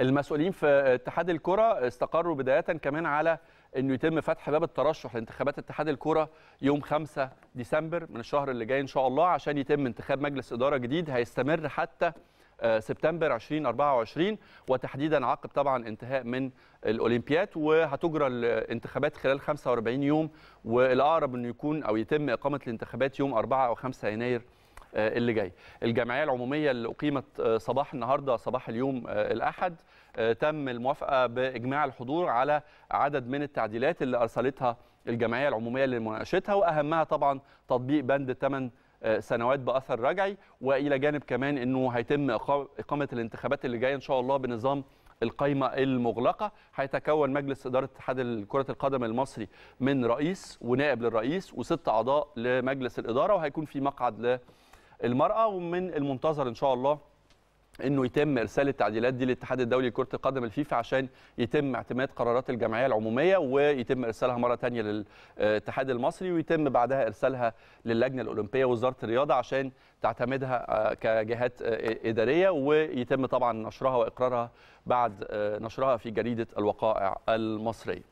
المسؤولين في اتحاد الكرة استقروا بداية كمان على إنه يتم فتح باب الترشح لانتخابات اتحاد الكرة يوم 5 ديسمبر من الشهر اللي جاي إن شاء الله عشان يتم انتخاب مجلس إدارة جديد هيستمر حتى سبتمبر 2024 وتحديدا عقب طبعا انتهاء من الأولمبياد وهتجرى الانتخابات خلال 45 يوم والأقرب إنه يكون أو يتم إقامة الانتخابات يوم 4 أو 5 يناير اللي جاي. الجمعية العمومية اللي أقيمت صباح النهارده صباح اليوم الأحد تم الموافقة بإجماع الحضور على عدد من التعديلات اللي أرسلتها الجمعية العمومية لمناقشتها وأهمها طبعا تطبيق بند 8 سنوات بأثر رجعي وإلى جانب كمان إنه هيتم إقامة الانتخابات اللي جاية إن شاء الله بنظام القائمه المغلقة. هيتكون مجلس إدارة اتحاد كره القدم المصري من رئيس ونائب للرئيس وست أعضاء لمجلس الإدارة وهيكون في مقعد للمراه ومن المنتظر إن شاء الله إنه يتم إرسال التعديلات دي للاتحاد الدولي لكرة القدم الفيفا عشان يتم اعتماد قرارات الجمعية العمومية ويتم إرسالها مرة ثانية للاتحاد المصري ويتم بعدها إرسالها للجنة الأولمبية ووزاره الرياضة عشان تعتمدها كجهات إدارية ويتم طبعا نشرها وإقرارها بعد نشرها في جريدة الوقائع المصرية.